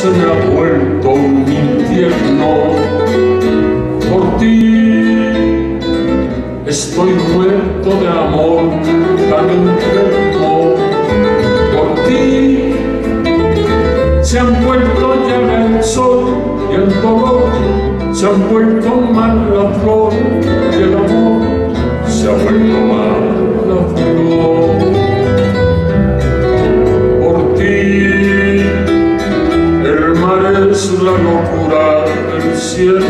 se me ha vuelto un infierno por ti. Estoy muerto de amor tan enfermo por ti. Se han vuelto ya el sol y el dolor, se han vuelto mal la flor locura del cielo.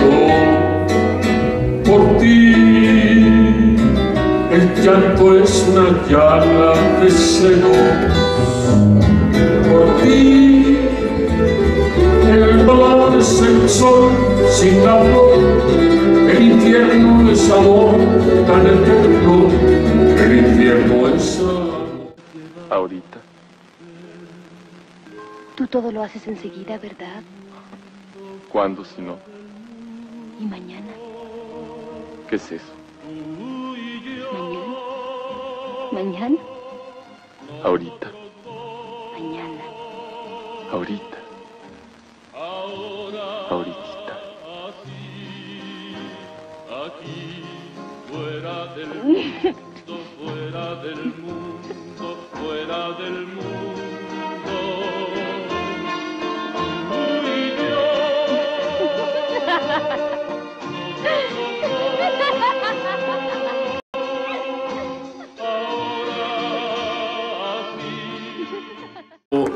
Por ti, el llanto es una llaga de celos. Por ti, el dolor es el sol sin la flor, el infierno es amor tan eterno, el infierno es amor. Ahorita. Tú todo lo haces enseguida, ¿verdad? ¿Cuándo si no? ¿Y mañana? ¿Qué es eso? ¿Mañana? ¿Mañana? Ahorita. Mañana. Ahorita. Ahorita. Aquí, fuera del mundo, fuera del mundo, fuera del mundo.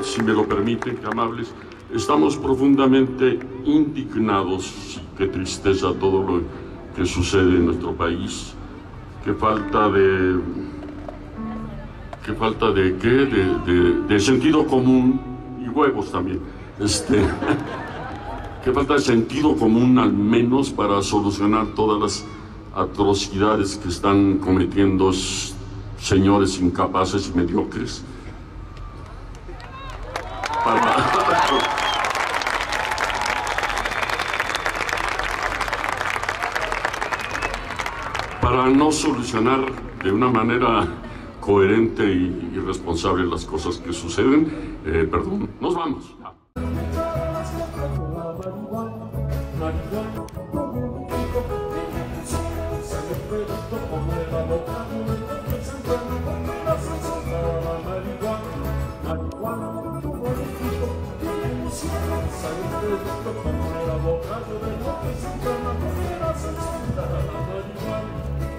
Si me lo permiten, amables, estamos profundamente indignados. Qué tristeza todo lo que sucede en nuestro país. Qué falta de. Qué falta de qué? De, sentido común y huevos también. Este. Qué falta de sentido común al menos para solucionar todas las atrocidades que están cometiendo señores incapaces y mediocres. Para no solucionar de una manera coherente y, responsable las cosas que suceden. Eh, perdón, nos vamos.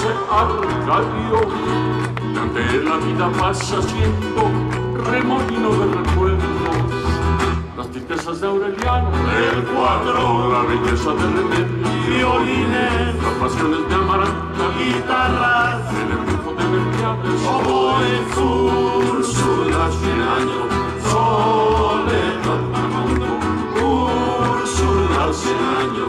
José Arcadio, ante la vida pasa siendo remolino de recuerdos. Las tristezas de Aureliano, el cuadro, la belleza de René, violines, las pasiones de Amaranta, guitarras, el embrujo de Melquiades, oboes, Úrsula, cien años, soledad, Úrsula, cien años,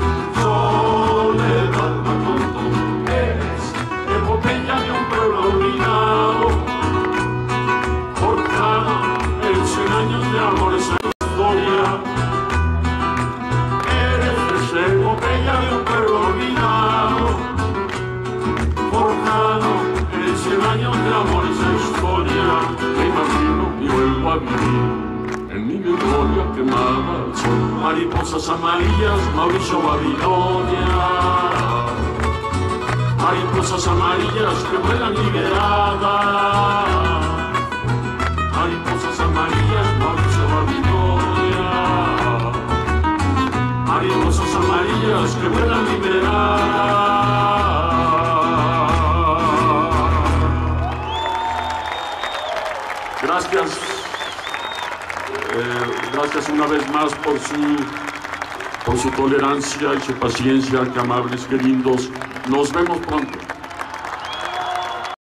de amor esa historia. Eres epopeya de un pueblo olvidado, forjado en cien años de amor esa historia. Me imagino y vuelvo a vivir en mi memoria quemada sol. Mariposas amarillas, Mauricio Babilonia. Mariposas amarillas que vuelan liberadas. Gracias. Eh, gracias una vez más por su, por su tolerancia y su paciencia, que amables, que lindos. Nos vemos pronto.